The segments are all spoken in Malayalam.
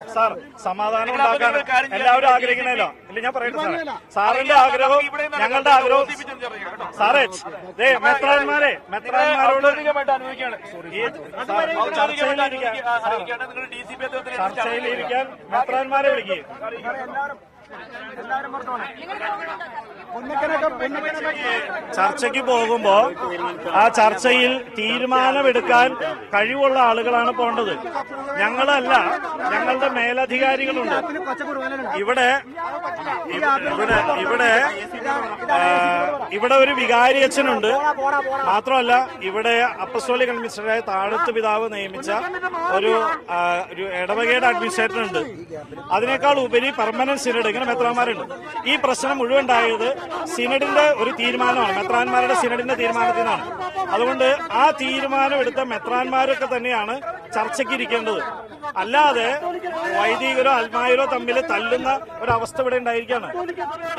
സാർ സമാധാനം ഉണ്ടാക്കാൻ എല്ലാവരും ആഗ്രഹിക്കണല്ലോ ഇല്ല ഞാൻ പറയട്ടെ സാറേ. സാറിന്റെ ആഗ്രഹവും ഞങ്ങളുടെ ആഗ്രഹവും സാറേ ദേ മെത്രാന്മാരെ മെത്രാന്മാരോട് ചർച്ചയിലിരിക്കാൻ മെത്രാന്മാരെ വിളിക്കുക ചർച്ചയ്ക്ക് പോകുമ്പോ ആ ചർച്ചയിൽ തീരുമാനമെടുക്കാൻ കഴിവുള്ള ആളുകളാണ് പോണ്ടത് ഞങ്ങളല്ല ഞങ്ങളുടെ മേലധികാരികളുണ്ട്. ഇവിടെ ഇവിടെ ഇവിടെ ഇവിടെ ഒരു വികാരി അച്ഛനുണ്ട്. മാത്രമല്ല ഇവിടെ അപ്പസ്തോലിക് അഡ്മിനിസ്ട്രേറ്ററായ താഴത്ത് പിതാവ് നിയമിച്ച ഒരു ഒരു ഇടവകയുടെ അഡ്മിനിസ്ട്രേറ്റർ ഉണ്ട് അതിനേക്കാൾ ഉപരി പെർമനന്റ് സിനഡ് ഇങ്ങനെ മെത്രാന്മാരുണ്ട്. ഈ പ്രശ്നം മുഴുവൻ ഉണ്ടായത് സിനഡിന്റെ ഒരു തീരുമാനമാണ്. മെത്രാന്മാരുടെ സിനഡിന്റെ തീരുമാനത്തിനാണ് അതുകൊണ്ട് ആ തീരുമാനം എടുത്ത മെത്രാന്മാരൊക്കെ തന്നെയാണ് ചർച്ചയ്ക്ക് ഇരിക്കേണ്ടത് അല്ലാതെ വൈദികരോ അൽമായരോ തമ്മിൽ തല്ലുന്ന ഒരവസ്ഥ ഇവിടെ ഉണ്ടായിരിക്കുകയാണ്.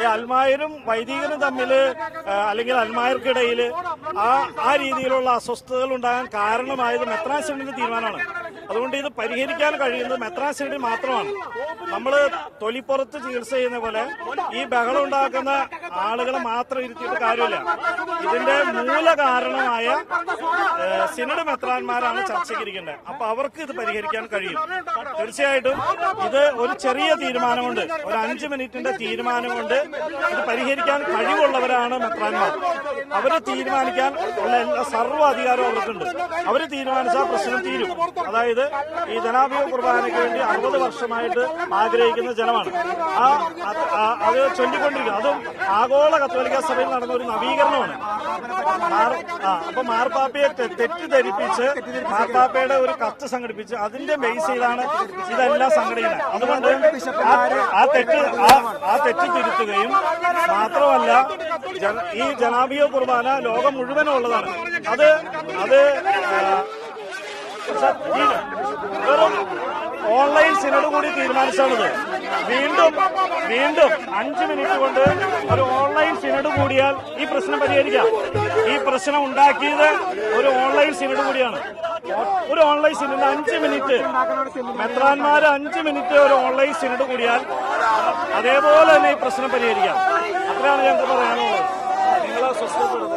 ഈ അൽമായരും വൈദികരും തമ്മിൽ അല്ലെങ്കിൽ അൽമായർക്കിടയിൽ ആ ആ രീതിയിലുള്ള അസ്വസ്ഥതകൾ ഉണ്ടാകാൻ കാരണമായത് മെത്രാൻ സിനഡിന്റെ തീരുമാനമാണ്. അതുകൊണ്ട് ഇത് പരിഹരിക്കാൻ കഴിയുന്നത് മെത്രാൻ സിനഡിൽ മാത്രമാണ്. നമ്മൾ തൊലിപ്പുറത്ത് ചികിത്സ ചെയ്യുന്ന പോലെ ഈ ബഹളം ഉണ്ടാക്കുന്ന ആളുകളെ മാത്രം ഇരുത്തിയിട്ട് കാര്യമില്ല. ഇതിന്റെ മൂല കാരണമായ സിനഡ് മെത്രാന്മാരാണ് ചർച്ചയ്ക്ക് ഇരിക്കേണ്ടത് അപ്പൊ അവർക്ക് ഇത് പരിഹരിക്കാൻ കഴിയും. തീർച്ചയായിട്ടും ഇത് ഒരു ചെറിയ തീരുമാനം കൊണ്ട് ഒരു അഞ്ച് മിനിറ്റിന്റെ തീരുമാനം കൊണ്ട് ഇത് പരിഹരിക്കാൻ കഴിവുള്ളവരാണ് മെത്രാന്മാർ. അവർ തീരുമാനിക്കാൻ ഉള്ള എല്ലാ സർവ അധികാരവും അവർക്കുണ്ട്. അവർ തീരുമാനിച്ചാൽ പ്രശ്നം തീരും. അതായത് ഈ ജനാഭിയ കുർബാനയ്ക്ക് വേണ്ടി അറുപത് വർഷമായിട്ട് ആഗ്രഹിക്കുന്ന ജനമാണ്. ആ അത് ചൊല്ലിക്കൊണ്ടിരിക്കുന്നത് അത് ആഗോള കത്തോലിക്ക സഭയിൽ നടന്ന ഒരു നവീകരണമാണ്. അപ്പൊ മാർപ്പാപ്പയെ തെറ്റിദ്ധരിപ്പിച്ച് മാർപ്പാപ്പയുടെ ഒരു കത്ത് സംഘടിപ്പിച്ച് അതിന്റെ ബേസ് ചെയ്താണ് ഇതെല്ലാം സംഘടിക്കുന്നത്. അതുകൊണ്ട് ആ- തെറ്റ് ആ- തെറ്റ് തിരുത്തുകയും മാത്രമല്ല ഈ ജനാബിയ കുർബാന ലോകം മുഴുവനും ഉള്ളതാണ്. അത് അത് ഓൺലൈൻ സിനഡ് കൂടി തീരുമാനിച്ചാണിത്. വീണ്ടും വീണ്ടും അഞ്ച് മിനിറ്റ് കൊണ്ട് ഒരു ഓൺലൈൻ സിനഡ് കൂടിയാൽ ഈ പ്രശ്നം പരിഹരിക്കാം ഈ പ്രശ്നം ഉണ്ടാക്കിയത് ഒരു ഓൺലൈൻ സിനഡ് കൂടിയാണ് ഒരു ഓൺലൈൻ സിനഡ് അഞ്ച് മിനിറ്റ് മെത്രാന്മാര് അഞ്ച് മിനിറ്റ് ഒരു ഓൺലൈൻ സിനഡ് കൂടിയാൽ അതേപോലെ തന്നെ ഈ പ്രശ്നം പരിഹരിക്കാം അത്രയാണ് ഞങ്ങൾക്ക് പറയാനുള്ളത് നിങ്ങളെ സ്വസ്ഥപ്പെടുന്നത്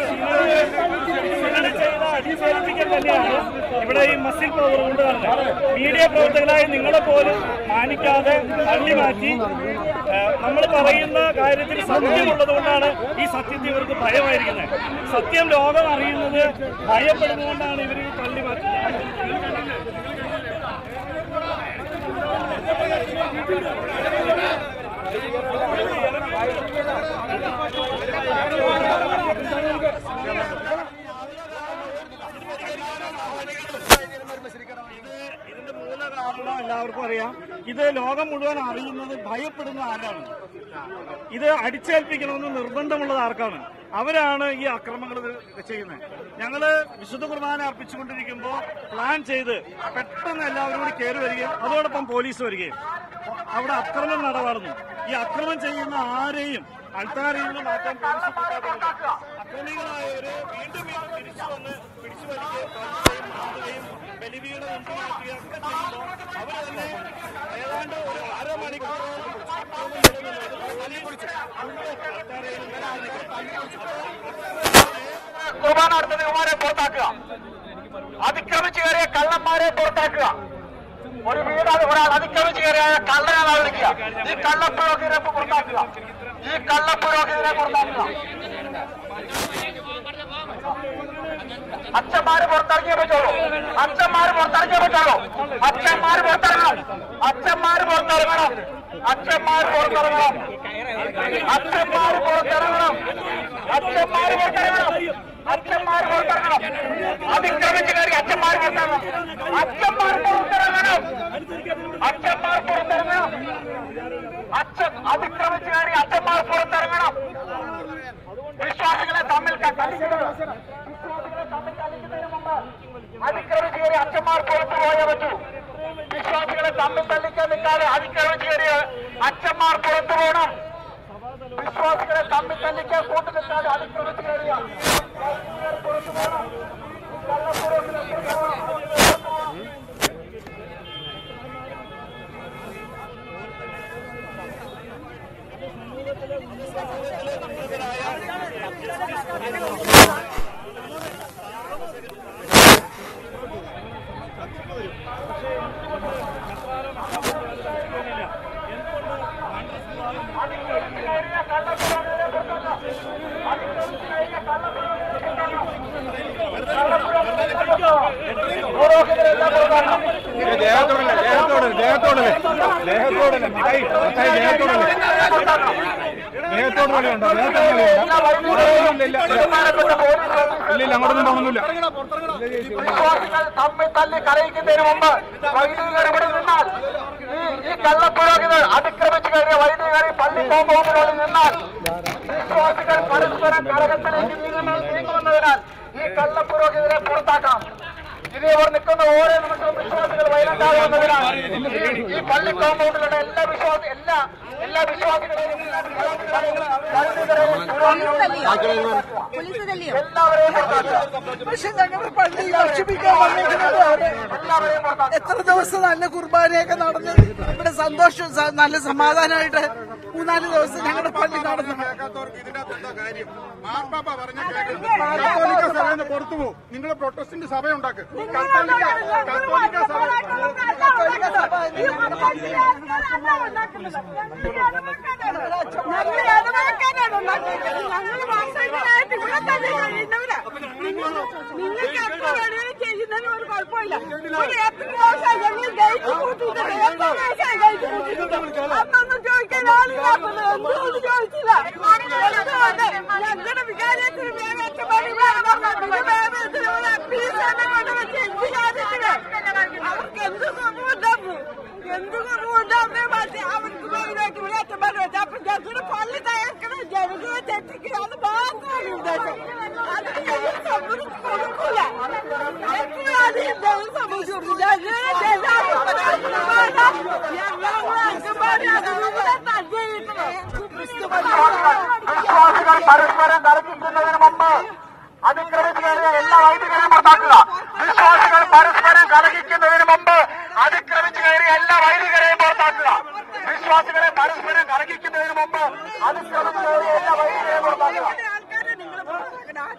അടിച്ചേൽപ്പിക്കൽ തന്നെയാണ് ഇവിടെ ഈ മസിൽ പവർ കൊണ്ട് നടന്നത് മീഡിയ പ്രവർത്തകരായി നിങ്ങളെ പോലും മാനിക്കാതെ തള്ളി മാറ്റി. നമ്മൾ പറയുന്ന കാര്യത്തിൽ സത്യമുള്ളത് കൊണ്ടാണ് ഈ സത്യത്തെ ഇവർക്ക് ഭയമായിരിക്കുന്നത്. സത്യം ലോകം അറിയുന്നത് ഭയപ്പെടുന്നതുകൊണ്ടാണ് ഇവർ തള്ളി മാറ്റുന്നത്. ഇതിന്റെ കാരണം എല്ലാവർക്കും അറിയാം. ഇത് ലോകം മുഴുവൻ അറിയുന്നത് ഭയപ്പെടുന്ന ആരാണ്? ഇത് അടിച്ചേൽപ്പിക്കണമെന്ന് നിർബന്ധമുള്ളത് ആർക്കാണ്? അവരാണ് ഈ അക്രമങ്ങൾ ചെയ്യുന്നത്. ഞങ്ങൾ വിശുദ്ധ കുർബാന അർപ്പിച്ചുകൊണ്ടിരിക്കുമ്പോൾ പ്ലാൻ ചെയ്ത് പെട്ടെന്ന് എല്ലാവരും കൂടി കയറി വരികയും അതോടൊപ്പം പോലീസ് വരികയും. അവിടെ അക്രമം നടപാടുന്നു ഈ അക്രമം ചെയ്യുന്ന ആരെയും അൾത്താരയിൽ നിന്ന് മാറ്റാൻ അക്രമികളായവര് വീണ്ടും വീണ്ടും തിരിച്ചു വന്ന് പിടിച്ചു വലിക്കുകയും തള്ളുകയും മാറുകയും ബലിവീട് മുമ്പ് മാറ്റുകയും ഒക്കെ ചെയ്യുമ്പോൾ അവർ തന്നെ ഏതാണ്ട് ഒരു അരമണിക്കൂർ കുർബാന നടത്തുന്നവന്മാരെ പുറത്താക്കുക. അതിക്രമിച്ചു കയറിയ കള്ളന്മാരെ പുറത്താക്കുക. ഒരു വീടാണ് ഒരാൾ അതിക്രമിച്ചു കയറിയ കള്ളനാണ് വിളിക്കുക. ഈ കള്ളപ്പുരോഹിതനെ പുറത്താക്കുക. ഈ കള്ളപ്പുരോഹിതനെ പുറത്താക്കുക. അച്ഛന്മാര് പുറത്തിറങ്ങിയേ പറ്റുള്ളൂ അച്ഛന്മാര് പുറത്തിറങ്ങിയേ പറ്റുള്ളൂ അച്ഛന്മാര് പുറത്തിറങ്ങണം അച്ഛന്മാര് പുറത്തിറങ്ങണം അച്ഛന്മാര് പുറത്തിറങ്ങണം അച്ഛന്മാര് പുറത്തിറങ്ങണം അച്ഛന്മാര് പുറത്തിറങ്ങണം അച്ഛന്മാര് പുറത്തിറങ്ങണം അതിക്രമിച്ച് കയറി അച്ഛന്മാർ പുറത്തിറങ്ങണം അച്ഛന്മാർ പുറത്തിറങ്ങണം അച്ഛന്മാർ പുറത്തിറങ്ങണം അച്ഛൻ അതിക്രമിച്ച് കയറി അച്ഛന്മാർ പുറത്തിറങ്ങണം വിശ്വാസികളെ തമ്മിൽ ക- കലിക്കുന്നത് വിശ്വാസികളെ തമ്മിൽ കലിക്കുന്നതിന് മുമ്പ് അതിക്രമിച്ച് കയറി അച്ഛന്മാർ പുറത്തു പോയേ പറ്റൂ. വിശ്വാസികളെ തമ്മിൽ തല്ലിക്കാൻ നിൽക്കാതെ അതിക്രമിച്ച് കയറിയ അച്ഛന്മാർ പുറത്തു പോകണം. വിശ്വാസികളെ തമ്മിൽ തല്ലിക്കാൻ കൂട്ടു നിൽക്കാതെ അതിക്രമിച്ച് കയറിയ പുറത്തു പോകണം. ദേഹത്തോടല്ലേ ദേഹത്തോടല്ലേ ദേഹത്തോടല്ലേ ദേഹത്തോടല്ലേ മിഠായി മിഠായി ദേഹത്തോടല്ലേ ദേഹത്തോട് കളിയുണ്ടോ ദേഹത്തോട് എല്ലാ ഇല്ല ഇല്ല അങ്ങോട്ടൊന്നും പോകുന്നില്ല തമ്മിൽ തല്ലി കലയിക്കുന്നതിന് മുമ്പ് വൈദികർ ഇവിടെ നിന്നാൽ ഈ ഈ അതിക്രമിച്ചു അതിക്രമിച്ച് കയറിയ വൈദികർ പള്ളി കോമ്പൗണ്ടിനുള്ളിൽ നിന്നാൽ വിശ്വാസികൾ പരസ്പരം കലഹത്തിലേക്ക് നീങ്ങുന്ന നീങ്ങുമെന്നതിനാൽ ഈ കള്ളപ്പുരോഹിതരെ പുറത്താക്കണം അവർ നിൽക്കുന്ന ഓരോ നിമിഷവും വിശ്വാസികൾ വൈലണ്ടാകുന്നതിനാൽ ഈ പള്ളി കോമ്പൗണ്ടിലുള്ള എല്ലാ വിശ്വാസ എല്ലാ എല്ലാ വിശ്വാസികളെയും പക്ഷെ ഞങ്ങളുടെ പള്ളി പുറത്താക്കുക. എത്ര ദിവസം നല്ല കുർബാനയൊക്കെ നടന്ന് ഇവിടെ സന്തോഷം നല്ല സമാധാനമായിട്ട് മൂന്നാൽ ദിവസം ഞങ്ങളുടെ പള്ളി നടന്നു. മാർപ്പാപ്പ പറഞ്ഞ നിന്ന് പുറത്തു പോകും നിങ്ങൾ പ്രൊട്ടസ്റ്റിന്റെ സഭ ഉണ്ടാക്ക് കത്തോലിക്ക കത്തോലിക്ക സഭ നിങ്ങൾക്ക് എത്ര വേണമെങ്കിലും ചെയ്യുന്നതിന് ഒരു കുഴപ്പമില്ല ഒരു എത്ര ദിവസമായി ഞങ്ങൾ ഗേറ്റ് കൂട്ടിയിട്ടുണ്ട് എത്ര ദിവസമായി ഗേറ്റ് കൂട്ടിയിട്ടുണ്ട് അന്നൊന്നും ചോദിക്കാൻ ആളില്ലാത്തത് എന്തുകൊണ്ട് ചോദിച്ചില്ല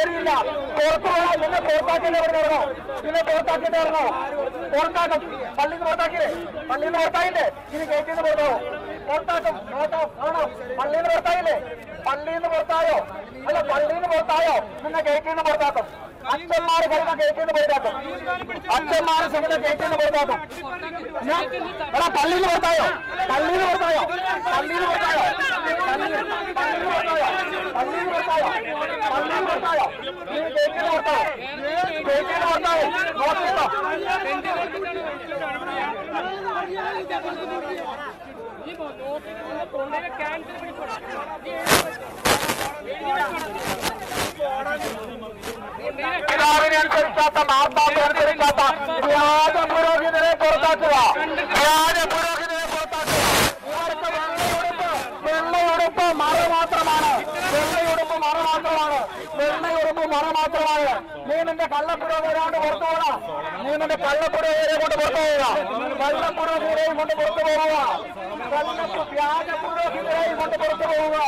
നിങ്ങൾക്കിത് ശരിയില്ല നിന്നെ പുറത്താക്കിയിട്ട് ഇവിടെ കയറണോ നിന്നെ പുറത്താക്കിയിട്ട് പറഞ്ഞോ പുറത്താക്കും. പള്ളിന്ന് പുറത്താക്കിയില്ലേ? പള്ളിന്ന് പുറത്തായില്ലേ? ഇനി കേട്ടിന്ന് പുറത്താവോ പുറത്താക്കും. നോട്ടോ? ആണോ? പള്ളിന്ന് പുറത്തായില്ലേ? പള്ളിന്ന് പുറത്തായോ? അല്ല പള്ളിന്ന് പുറത്തായോ? നിന്നെ കേട്ടിന്ന് പുറത്താക്കും. അച്ഛന്മാര് പറയുന്ന ഗേറ്റിന്ന് പുറത്താക്കും അച്ഛന്മാര് സമയത്ത് ഗേറ്റിന്ന് പുറത്താക്കും എടാ പള്ളിയിൽ പുറത്തായോ പള്ളിയിൽ പുറത്തായോ പള്ളിയിൽ പുറത്തായോ പള്ളിന്ന് പുറത്തായോ പള്ളിന്ന് പുറത്തായോ പള്ളിന്ന് പുറത്തായോ നീ ഗേറ്റിന്ന് പുറത്തായോ ഗേറ്റിന്ന് പുറത്തായോ നോക്കിയോ പിതാവിനെ അനുസരിക്കാത്ത മാർപ്പാപ്പയെ അനുസരിക്കാത്ത വ്യാജ പുരോഹിതരെ പുറത്താക്കുക വ്യാജ പുരോഹിതരെ പുറത്താക്കുക ഇവർക്ക് വെള്ളയുടുപ്പ് വെള്ളയുടുപ്പ് മറ മാത്രമാണ് വെള്ളയുടുപ്പ് മറ മാത്രമാണ് വെള്ളയുടുപ്പ് മറ മാത്രമാണ് നീ നിന്റെ കള്ളപ്പുരോഗരാണ്ട് പുറത്തു പോകണം നീ നിന്റെ കള്ളപ്പുരോഗരെ കൊണ്ട് പുറത്തു പോവുക കള്ളപ്പുരോഹിതരെയും കൊണ്ട് പുറത്തു പോവുക. കള്ളപ്പു വ്യാജ പുരോഹിതരെയും കൊണ്ട് പുറത്തു പോവുക.